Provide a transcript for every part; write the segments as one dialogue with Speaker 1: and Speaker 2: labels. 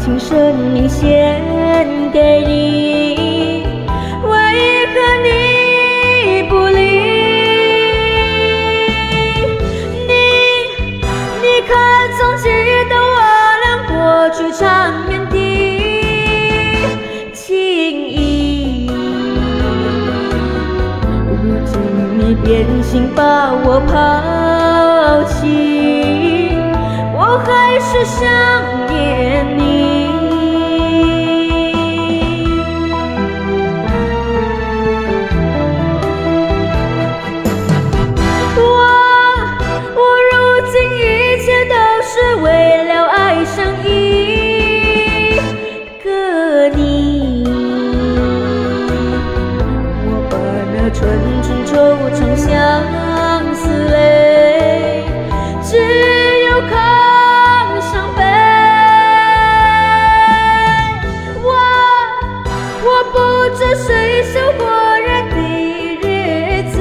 Speaker 1: 情生命献给你，为何你不理？你你可曾记得我俩过去缠绵的情谊？如今你变心把我抛弃，那纯纯惆怅相思泪，只有空伤悲。我我不知谁笑火热的日子，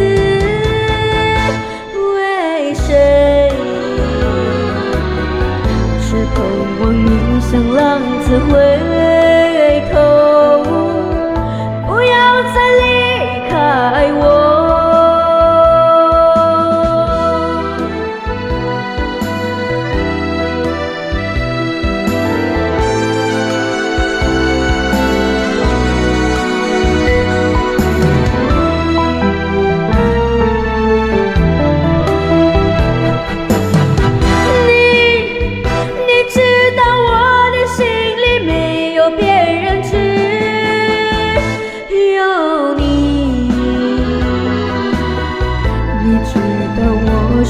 Speaker 1: 为谁？是否望你像浪子回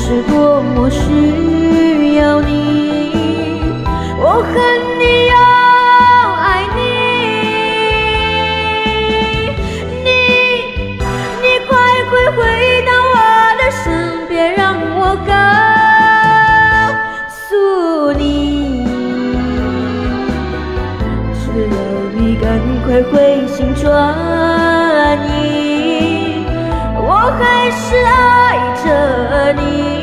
Speaker 1: 是多么需要你，我恨你又爱你。你你快快回到我的身边，让我告诉你，只要你赶快回心转意，我还是爱着你。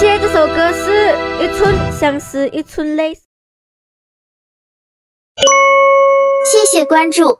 Speaker 1: 谢，这首歌是《一寸相思一寸泪》。
Speaker 2: 谢谢关注，